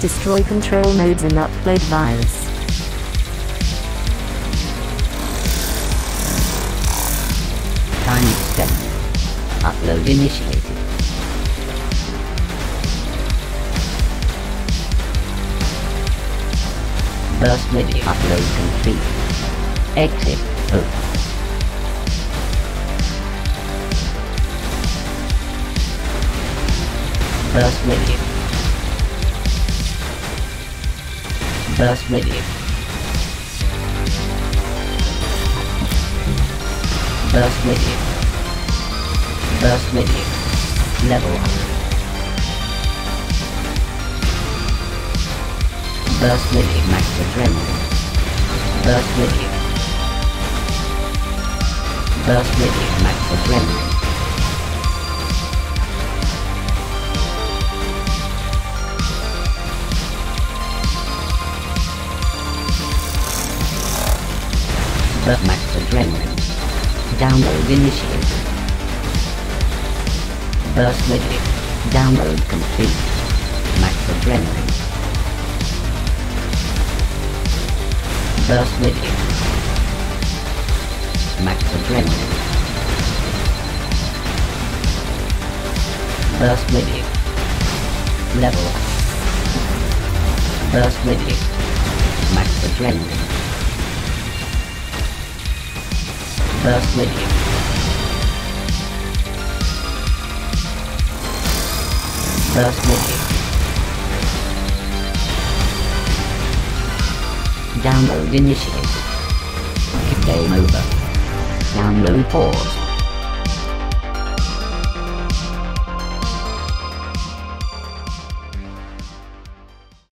Destroy control nodes and upload virus. Time extended. Upload initiated. Burst video upload complete. Exit. Open. Burst video. Burst video. Burst video. Burst video. Level up. Burst video max adrenaline. Burst video. Burst video max adrenaline. Burst max adrenaline. Download initiated. Burst video. Download complete. Max adrenaline. Burst video. Max adrenaline. Burst video. Level up. Burst video. Max adrenaline. Burst video. Download initiated. Game over. Download paused.